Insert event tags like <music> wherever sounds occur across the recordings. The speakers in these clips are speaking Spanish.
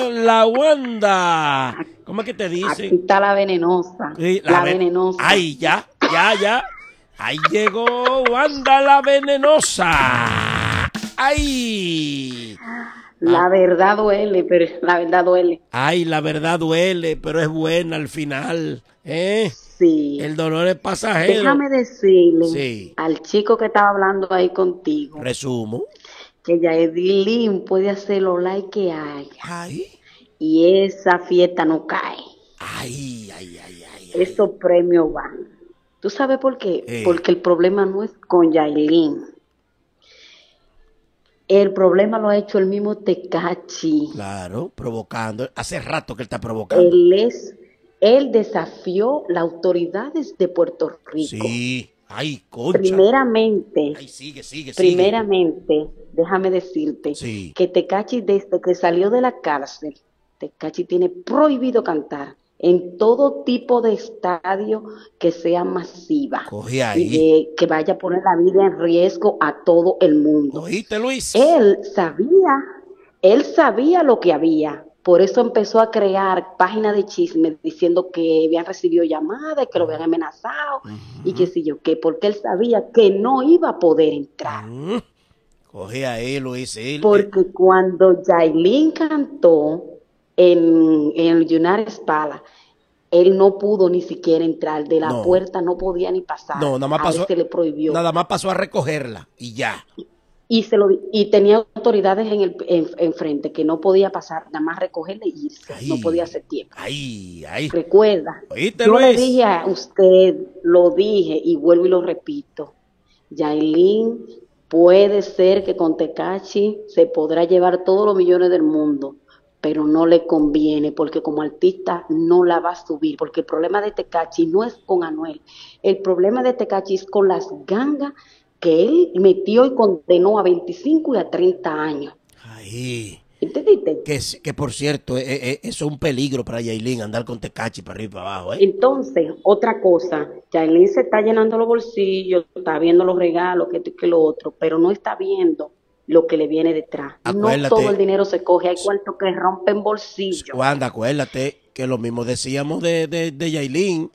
la Wanda. ¿Cómo es que te Aquí dicen? está la venenosa. Sí, la ve- venenosa. Ay, ya, ya, ya. Ahí llegó Wanda la venenosa. Ay. La verdad duele, pero la verdad duele. Ay, la verdad duele, pero es buena al final. ¿eh? Sí. El dolor es pasajero. Déjame decirle Sí. al chico que estaba hablando ahí contigo Resumo. Que Yaedilín puede hacer lo like que haya Ay, y esa fiesta no cae. ay, ay, ay, ay. ay. Esos premios van. ¿Tú sabes por qué? Eh. Porque el problema no es con Yailin. El problema lo ha hecho el mismo Tecachi. Claro, provocando. Hace rato que él está provocando. Él es, él desafió las autoridades de Puerto Rico. Sí. Ay, concha. Primeramente, Ay, sigue, sigue, sigue. primeramente, déjame decirte Sí. que Tecachi desde que salió de la cárcel, Tecachi tiene prohibido cantar en todo tipo de estadio que sea masiva Coge y ahí. de- que vaya a poner la vida en riesgo a todo el mundo. ¿Oíste, Luis? Él sabía, él sabía lo que había. Por eso empezó a crear páginas de chismes diciendo que habían recibido llamadas, que lo habían amenazado y qué sé yo qué, porque él sabía que no iba a poder entrar. Mm. Coge ahí, Luis. Él, Porque cuando Yailin cantó en, en el United Palace, él no pudo ni siquiera entrar, de la No. puerta no podía ni pasar. No, nada más A pasó. se le prohibió. Nada más pasó a recogerla y ya. Y se lo y tenía autoridades en el en, enfrente que no podía pasar nada más recogerle y irse no podía hacer tiempo Ay, ay. recuerda ¿Oíste, yo le dije a usted lo dije y vuelvo y lo repito Yailin puede ser que con Tecachi se podrá llevar todos los millones del mundo pero no le conviene porque como artista no la va a subir porque el problema de Tecachi no es con Anuel el problema de Tecachi es con las gangas que él metió y condenó a 25 y a 30 años. Ay. ¿Entendiste? Que, que por cierto, eh, eh, eso es un peligro para Yailin, andar con Tecachi para arriba y para abajo, ¿eh? Entonces, otra cosa, Yailin se está llenando los bolsillos, está viendo los regalos, que esto y que lo otro, pero no está viendo lo que le viene detrás. Acuérdate. No todo el dinero se coge, hay cuartos que rompen bolsillos. Wanda, acuérdate que lo mismo decíamos de, de, de Yailin.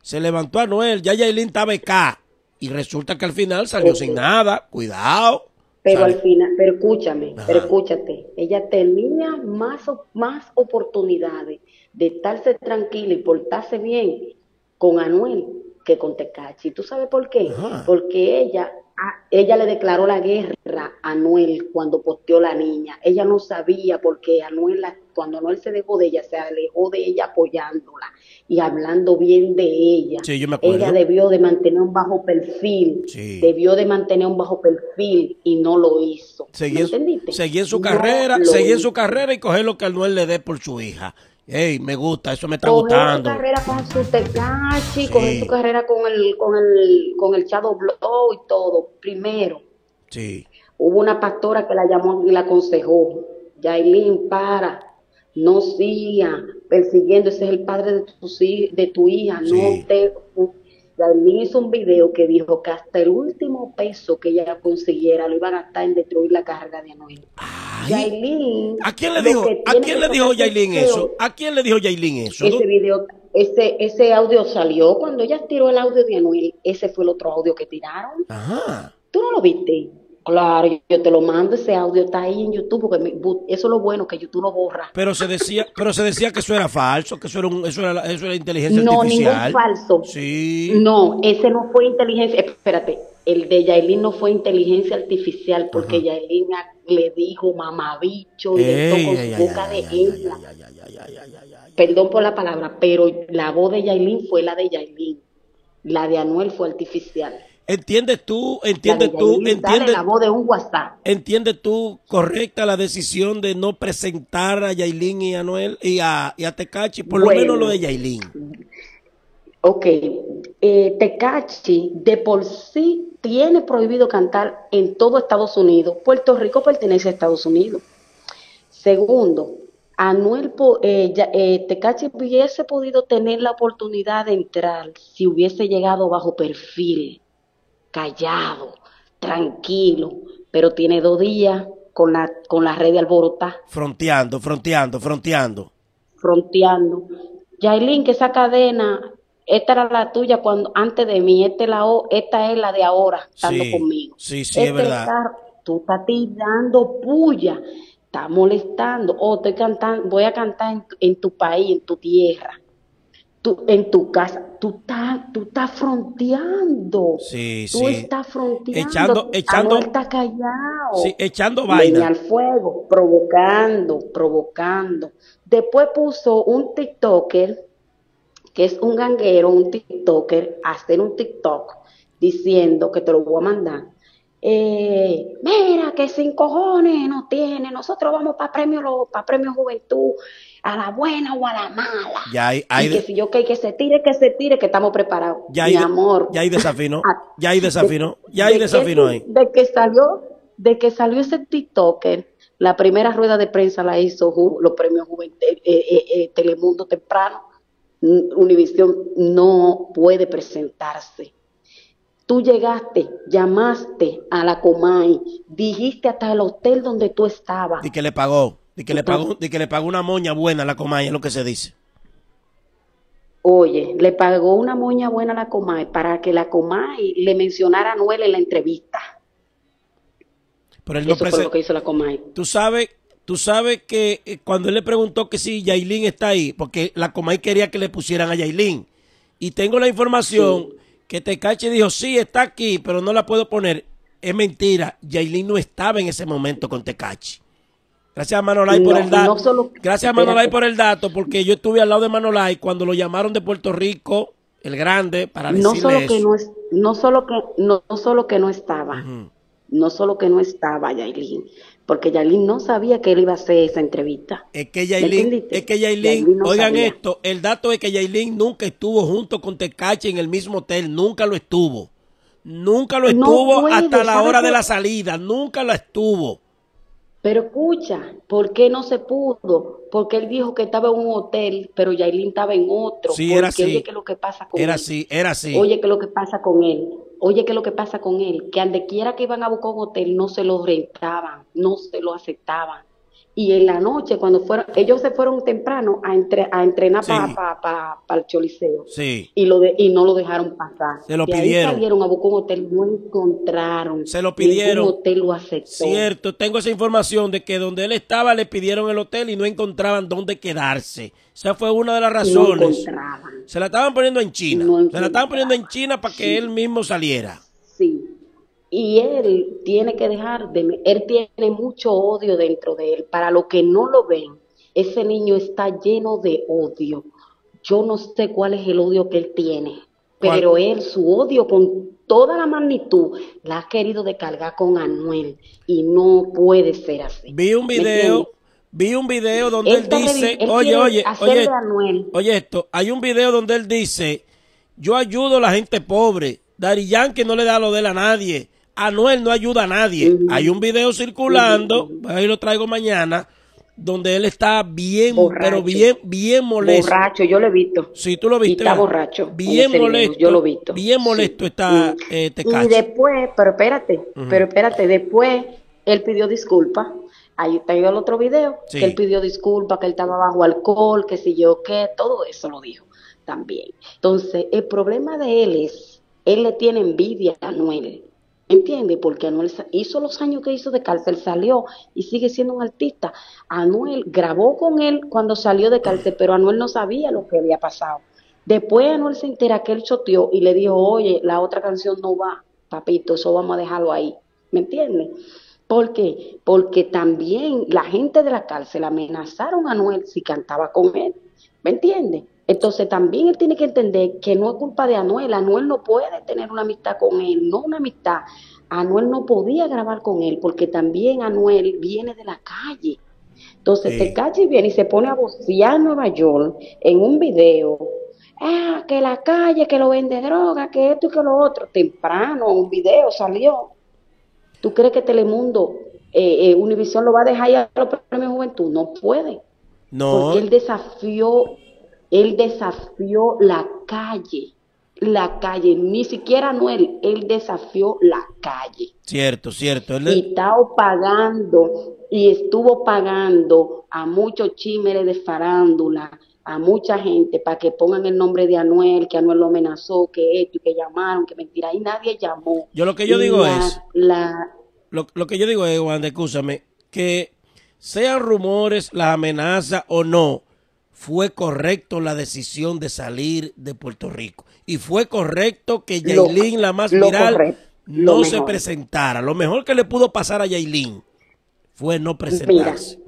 Se levantó a Noel, ya Yailin está becada. Y resulta que al final salió sin nada. Cuidado. Pero Sale- al final, pero escúchame, Ajá. pero escúchate, ella tenía más, más oportunidades de estarse tranquila y portarse bien con Anuel que con Tecachi. ¿Tú sabes por qué? Ajá. Porque ella, a- ella le declaró la guerra a Anuel cuando posteó la niña. Ella no sabía porque Anuel, la- cuando Anuel se dejó de ella, se alejó de ella apoyándola y hablando bien de ella. Sí, yo me acuerdo. Ella debió de mantener un bajo perfil, Sí. debió de mantener un bajo perfil y no lo hizo. Seguí, ¿Me en- entendiste? seguí en su No carrera, seguí en su carrera y coger lo que Anuel le dé por su hija. Ey, me gusta, eso me está Coger su gustando. carrera con su Sí. carrera con el, con el, con el Shadow Blow y todo. Primero, Sí. hubo una pastora que la llamó y la aconsejó. Yailin, para, no siga persiguiendo, ese es el padre de tu, de tu hija, Sí. no te... Yailin hizo un video que dijo que hasta el último peso que ella consiguiera lo iba a gastar en destruir la carrera de Anuel. Yailin, ¿A quién le dijo, a quién le dijo Yailin eso? ¿A quién le dijo Yailin eso? Ese video, ese, ese audio salió cuando ella tiró el audio de Anuel. Ese fue el otro audio que tiraron. Ajá. ¿Tú no lo viste? Claro, yo te lo mando, ese audio está ahí en YouTube, porque me- eso es lo bueno, que YouTube lo borra. Pero se decía, pero se decía que eso era falso, que eso era un, eso era, eso era inteligencia No, ningún artificial. falso. Sí. No, ese no fue inteligencia, espérate, el de Yailin no fue inteligencia artificial, porque Yailin a- le dijo mamabicho y le con su boca de ella. Perdón por la palabra, pero la voz de Yailin fue la de Yailin. La de Anuel fue artificial. ¿Entiendes tú, entiendes tú, entiendes, la voz de un WhatsApp. entiendes tú correcta la decisión de no presentar a Yailin y a Noel y a, y a Tecachi? Por Bueno. lo menos lo de Yailin. Ok, eh, Tecachi de por sí tiene prohibido cantar en todo Estados Unidos. Puerto Rico pertenece a Estados Unidos. Segundo, Anuel, eh, eh, Tecachi hubiese podido tener la oportunidad de entrar si hubiese llegado bajo perfil, callado, tranquilo, pero tiene dos días con la, con la red de alborotar, Fronteando, fronteando, fronteando. fronteando. Yailin, que esa cadena, esta era la tuya cuando antes de mí, esta es la, esta es la de ahora, estando Sí, conmigo. sí, sí, es Este verdad. está- tú estás tirando puya, estás molestando, o estoy cantando, voy a cantar en, en tu país, en tu tierra, tú, en tu casa, tú estás, tú estás fronteando. Sí, Tú sí. estás fronteando. Echando- echando- Anuel está callado. Sí, echando vaina. al fuego, provocando, provocando. Después puso un TikToker, que es un ganguero, un TikToker, a hacer un TikTok diciendo que te lo voy a mandar. Eh, mira, que sin cojones no tiene, nosotros vamos para premio, para premio Juventud, a la buena o a la mala. Ya hay, hay y que si yo que, que se tire, que se tire, que estamos preparados. ya hay Mi amor. ya hay desafino. Ah, Ya hay desafino. Ya hay de que desafino tú- ahí. De que salió, de que salió ese TikToker, la primera rueda de prensa la hizo los premios Juventud, eh, eh, eh, Telemundo temprano. Univisión no puede presentarse. Tú llegaste, llamaste a la Comay, dijiste hasta el hotel donde tú estabas. Di que le pagó. Di que le pagó, di que le pagó una moña buena a la comaya, es lo que se dice. Oye, le pagó una moña buena a la Comay para que la Comay le mencionara a Noel en la entrevista. Pero él no Eso fue lo que hizo la Comay. Tú sabes, tú sabes que eh, cuando él le preguntó que si Yailin está ahí, porque la Comay quería que le pusieran a Yailin. Y tengo la información que Tecache dijo, sí, está aquí, pero no la puedo poner. Es mentira, Yailin no estaba en ese momento con Tecachi. Gracias a Manolay por No, el dato. no solo- Gracias a Manolay por el dato, porque yo estuve al lado de Manolay cuando lo llamaron de Puerto Rico, el grande, para no decirle solo eso. que no es, no solo que no, no solo que no estaba, no solo que no estaba Yailin, porque Yailin no sabía que él iba a hacer esa entrevista. Es que ¿Me Yailin, es que Yailin, Yailin no oigan sabía. esto, el dato es que Yailin nunca estuvo junto con Tecache en el mismo hotel, nunca lo estuvo. Nunca lo No estuvo puede, hasta la ¿sabe hora de la salida, nunca lo estuvo. Pero escucha, ¿por qué no se pudo? Porque él dijo que estaba en un hotel, pero Yailin estaba en otro. Sí, porque era así. oye que lo que pasa con Era él. así, era así. Oye, que lo que pasa con él. Oye, que lo que pasa con él. Que donde quiera que iban a buscar un hotel, no se lo rentaban, no se lo aceptaban. Y en la noche, cuando fueron, ellos se fueron temprano a, entre- a entrenar Sí. para el Choliseo. Sí, Y, lo de, y no lo dejaron pasar. Se lo Y ahí pidieron. salieron a buscar un hotel, no encontraron. Se lo pidieron. Ningún hotel lo aceptó. cierto, tengo esa información de que donde él estaba le pidieron el hotel y no encontraban dónde quedarse. Esa fue una de las No razones. encontraban. Se la estaban poniendo en China. No Se la estaban poniendo en China para que Sí. él mismo saliera. Sí. Y él tiene que dejar de... Él tiene mucho odio dentro de él. Para los que no lo ven, ese niño está lleno de odio. Yo no sé cuál es el odio que él tiene, ¿Cuál? pero él, su odio con toda la magnitud, la ha querido descargar con Anuel. Y no puede ser así. Vi un ¿Me video, vi un video donde Él dice, él oye, oye, oye, Anuel. oye esto, hay un video donde él dice, yo ayudo a la gente pobre, Dari Yankee no le da lo de él a nadie, Anuel no ayuda a nadie. Hay un video circulando, ahí lo traigo mañana, donde él está bien, Borracho. pero bien, bien molesto. Borracho, yo lo he visto. Si tú lo Y viste, está ¿verdad? borracho en Bien video, molesto, yo lo he visto. bien molesto está Mm. eh, Y Tecachi. después, pero espérate, pero espérate, después él pidió disculpas. Ahí está el otro video, Sí. que él pidió disculpas, que él estaba bajo alcohol, que si yo qué, todo eso lo dijo también. Entonces, el problema de él es, él le tiene envidia a Anuel, ¿entiendes? Porque Anuel hizo los años que hizo de cárcel, salió y sigue siendo un artista. Anuel grabó con él cuando salió de cárcel, pero Anuel no sabía lo que había pasado. Después Anuel se entera que él choteó y le dijo, oye, la otra canción no va, papito, eso vamos a dejarlo ahí. ¿Me entiendes? ¿Por qué? Porque también la gente de la cárcel amenazaron a Anuel si cantaba con él. ¿Me entiendes? Entonces también él tiene que entender que no es culpa de Anuel. Anuel no puede tener una amistad con él, no una amistad. Anuel no podía grabar con él porque también Anuel viene de la calle. Entonces Sí. Tecachi viene y se pone a vocear en Nueva York en un video. Ah, que la calle, que lo vende droga, que esto y que lo otro. Temprano, un video salió. ¿Tú crees que Telemundo, eh, eh, Univisión lo va a dejar ahí a los premios Juventud? No puede. No, Porque él desafió, él desafió la calle. la calle, ni siquiera Anuel, él desafió la calle. Cierto, cierto. Él Y estaba pagando, y estuvo pagando a muchos chímeres de farándula, a mucha gente para que pongan el nombre de Anuel, que Anuel lo amenazó, que esto, y que llamaron, que mentira, y nadie llamó. Yo lo que yo Y digo la- es- La, Lo, lo que yo digo es, Wanda, escúchame, que sean rumores, las amenazas o no, fue correcto la decisión de salir de Puerto Rico. Y fue correcto que Yailin, la más viral, correcto, no se presentara. Lo mejor que le pudo pasar a Yailin fue no presentarse.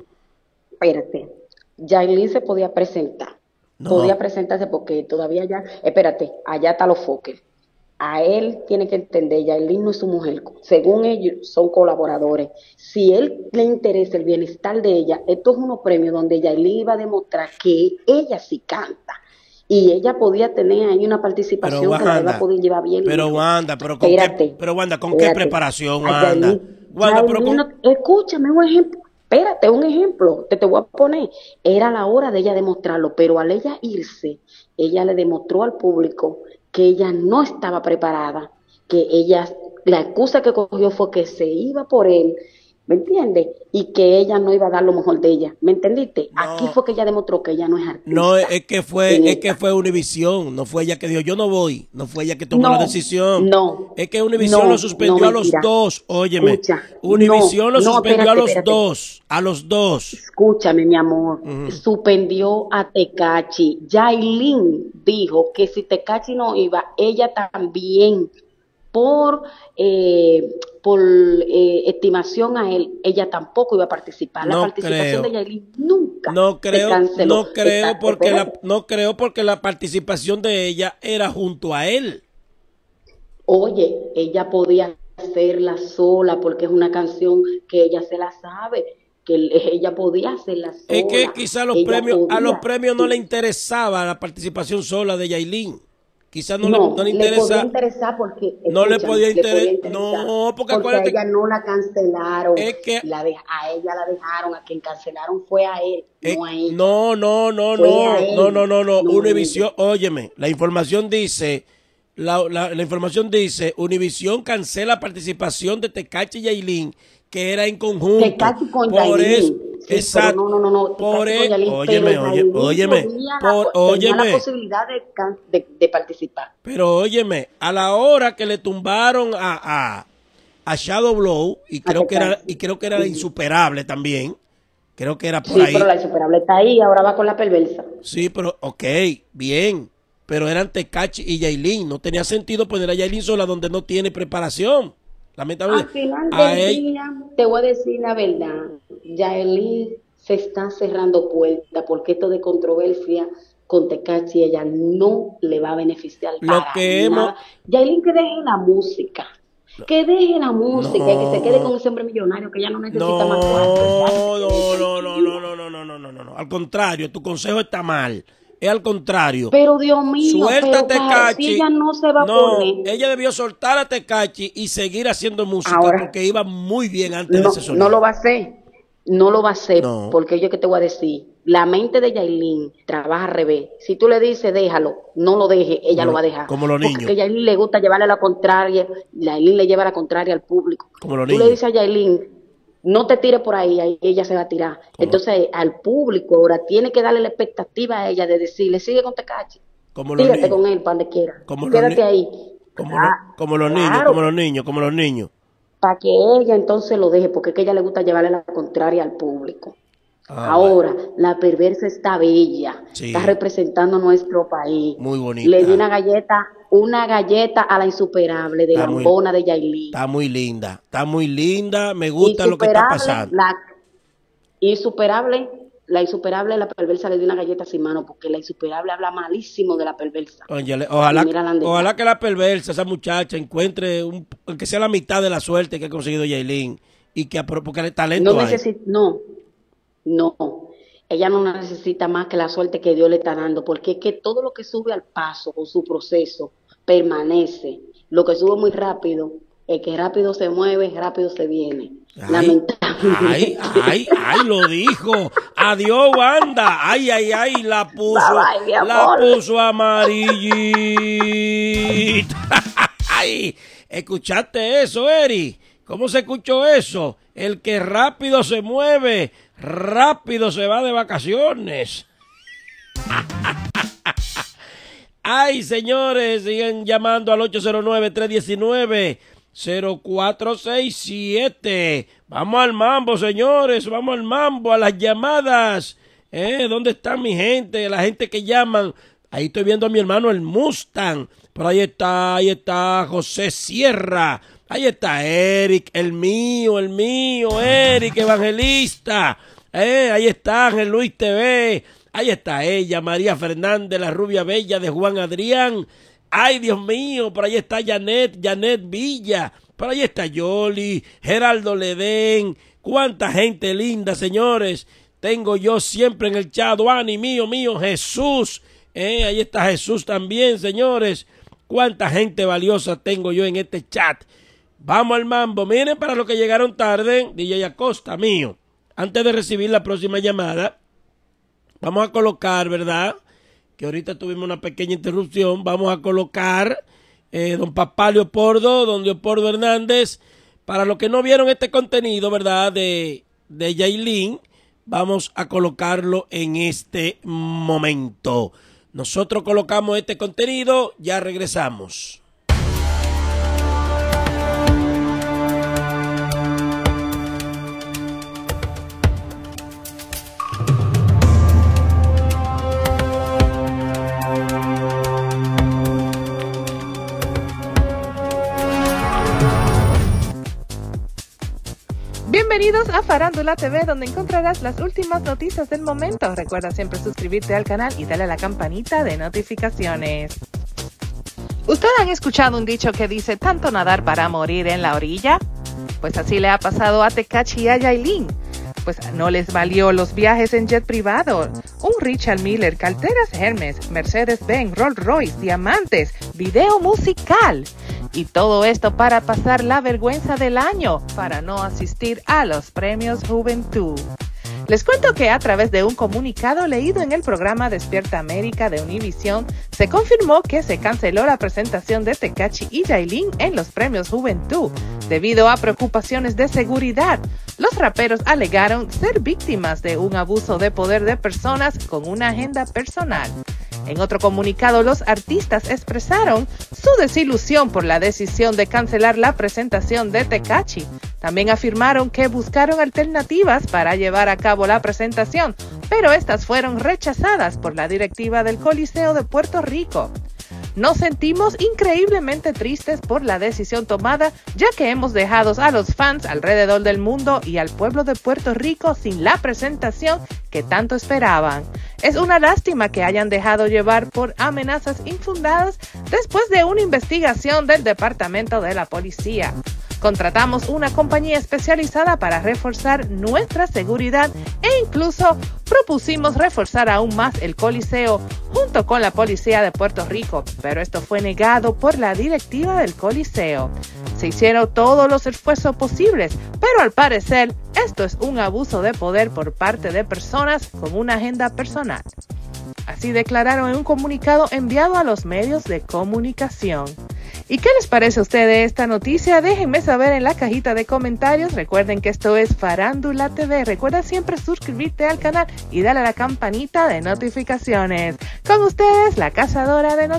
espérate, Yailin se podía presentar. No. Podía presentarse porque todavía ya, espérate, allá está los foques. A él tiene que entender, Yailin no es su mujer. Según ellos, son colaboradores. Si él le interesa el bienestar de ella, esto es unos premios donde Yailin iba a demostrar que ella sí canta. Y ella podía tener ahí una participación Pero que la iba a poder llevar bien. pero Wanda, pero con qué, Espérate, pero Wanda, ¿con qué preparación, Wanda? Yailin- Wanda, pero Yailin con- no- escúchame un ejemplo. Espérate, un ejemplo. Te, te voy a poner. Era la hora de ella demostrarlo, pero al ella irse, ella le demostró al público que ella no estaba preparada, que ella, la excusa que cogió fue que se iba por él, ¿me entiendes? Y que ella no iba a dar lo mejor de ella, ¿me entendiste? No. Aquí fue que ella demostró que ella no es artista. No, es que fue, es que fue Univisión, no fue ella que dijo yo no voy, no fue ella que tomó No, la decisión. no, Es que Univisión no, lo suspendió a los dos, óyeme. Escucha, Univisión lo suspendió a los espérate. dos, a los dos. Escúchame, mi amor. Suspendió a Tecachi. Yailin dijo que si Tecachi no iba, ella también, por, eh, por eh, estimación a él, ella tampoco iba a participar. La No creo. participación de Yailin nunca No se creo, canceló. no creo Está- porque la, no creo porque la participación de ella era junto a él. Oye, ella podía hacerla sola porque es una canción que ella se la sabe, que el- ella podía hacerla sola. Es que quizá los premios, a los premios no le interesaba la participación sola de Yailin. Quizás no, le, No, no le le podía interesa. interesar porque No le podía interes- interesar, no, porque a acuérdate- ella no la cancelaron, Es que- la de- a ella la dejaron, a quien cancelaron fue a él, no a ella. no, no, no, no, a él. no, no, no, no. No, Univisión, óyeme, la información dice, la, la, la información dice, Univisión cancela participación de Tecachi y Yailin, que era en conjunto. Tecachi con por Yailin. eso, exacto. no, no, no, por Yailin, óyeme, óyeme, por, po- tenía la óyeme, posibilidad de, participar. pero óyeme, a la hora que le tumbaron a, a, a Shadow Blow, y creo que era, y creo que era la insuperable también, creo que era por Sí, ahí. pero la insuperable está ahí, ahora va con la perversa. Sí, pero, ok, bien. Pero eran Tecachi y Yailin. No tenía sentido poner a Yailin sola donde no tiene preparación. Al Lamentablemente. final A del día, te voy a decir la verdad, Yaelin se está cerrando puertas porque esto de controversia con Tecachi ella no le va a beneficiar Lo para que hemos- nada. Yaelin que deje la música, que deje la música y que se quede con ese hombre millonario que ya no necesita No, más cuarto. no, no, no, no, no, no, no, no, no, no, no. Al contrario, tu consejo está mal. Es al contrario. Pero Dios mío, claro, Tecachi. si ella no se va a No, poner, ella debió soltar a Tecachi y seguir haciendo música Ahora- porque iba muy bien antes de no, ese sonido. no lo va a hacer. No lo va a hacer, No. porque yo que te voy a decir, la mente de Yailin trabaja al revés. Si tú le dices déjalo, no lo deje, ella Como lo va a dejar. como los niños. Porque a Yailin le gusta llevarle la contraria, Yailin le lleva la contraria al público. Como los tú niños. le dices a Yailin, no te tires por ahí, ahí ella se va a tirar. Como- Entonces al público ahora tiene que darle la expectativa a ella de decirle, sigue con Tecachi, Como los tírate niños. con él para donde quiera, Como quédate ahí. Como, Ah, lo- como los niños, como los niños, como los niños. Para que ella entonces lo deje, porque es que ella le gusta llevarle la contraria al público. Ah, Ahora, la perversa está bella, Sí. está representando nuestro país. Muy bonita. Le di una galleta, una galleta a la insuperable de Está la ambona de Yailin. Está muy linda, está muy linda, me gusta lo que está pasando. La insuperable, la insuperable, la perversa le dio una galleta sin mano, porque la insuperable habla malísimo de la perversa. Óyale, ojalá, la que la perversa, esa muchacha, encuentre, un, aunque sea la mitad de la suerte que ha conseguido Yailin. Y que porque el talento No necesita, no, no. Ella no necesita más que la suerte que Dios le está dando, porque es que todo lo que sube al paso con su proceso permanece. Lo que sube muy rápido, el que rápido se mueve, rápido se viene. Ay, ay, ay, ay, lo dijo. Adiós, Wanda. Ay, ay, ay, la puso, la puso amarillita. <laughs> ay, ¿escuchaste eso, Eri? ¿Cómo se escuchó eso? El que rápido se mueve, rápido se va de vacaciones. <laughs> Ay, señores, siguen llamando al 809-319-0467. Vamos al mambo, señores, vamos al mambo, a las llamadas. ¿Eh? ¿Dónde está mi gente? La gente que llaman. Ahí estoy viendo a mi hermano el Mustang. Por ahí está, ahí está José Sierra. Ahí está Eric, el mío, el mío, Eric Evangelista. Eh, ahí está Ángel Luis TV. Ahí está ella, María Fernández, la rubia bella de Juan Adrián. Ay, Dios mío, por ahí está Janet, Janet Villa. Por ahí está Yoli, Geraldo Ledén. Cuánta gente linda, señores. Tengo yo siempre en el chat, Ani, mío, mío, Jesús. Eh, ahí está Jesús también, señores. Cuánta gente valiosa tengo yo en este chat. Vamos al mambo. Miren para los que llegaron tarde, DJ Acosta, mío. Antes de recibir la próxima llamada, Vamos a colocar, ¿verdad? Que ahorita tuvimos una pequeña interrupción. Vamos a colocar eh, don Papá Leopoldo, don Leopoldo Hernández. Para los que no vieron este contenido, ¿verdad? De, de Yailin, vamos a colocarlo en este momento. Nosotros colocamos este contenido, ya regresamos. Bienvenidos a Farándula TV, donde encontrarás las últimas noticias del momento. Recuerda siempre suscribirte al canal y darle a la campanita de notificaciones. ¿Ustedes han escuchado un dicho que dice tanto nadar para morir en la orilla? Pues así le ha pasado a Tecachi y a Yailin. Pues no les valió los viajes en jet privado, un Richard Miller, carteras Hermes, Mercedes-Benz, Rolls Royce, diamantes, video musical. Y todo esto para pasar la vergüenza del año, para no asistir a los premios Juventud. Les cuento que a través de un comunicado leído en el programa Despierta América de Univision, se confirmó que se canceló la presentación de Tecachi y Yailin en los premios Juventud debido a preocupaciones de seguridad. Los raperos alegaron ser víctimas de un abuso de poder de personas con una agenda personal. En otro comunicado, los artistas expresaron su desilusión por la decisión de cancelar la presentación de Tecachi. También afirmaron que buscaron alternativas para llevar a cabo la presentación, pero estas fueron rechazadas por la directiva del Coliseo de Puerto Rico. Nos sentimos increíblemente tristes por la decisión tomada, ya que hemos dejado a los fans alrededor del mundo y al pueblo de Puerto Rico sin la presentación que tanto esperaban. Es una lástima que hayan dejado llevar por amenazas infundadas después de una investigación del Departamento de la Policía. Contratamos una compañía especializada para reforzar nuestra seguridad e incluso propusimos reforzar aún más el Coliseo con la Policía de Puerto Rico, pero esto fue negado por la directiva del Coliseo. Se hicieron todos los esfuerzos posibles, pero al parecer esto es un abuso de poder por parte de personas con una agenda personal. Así declararon en un comunicado enviado a los medios de comunicación. ¿Y qué les parece a ustedes esta noticia? Déjenme saber en la cajita de comentarios. Recuerden que esto es Farándula TV. Recuerda siempre suscribirte al canal y darle a la campanita de notificaciones. Con ustedes, la cazadora de noticias.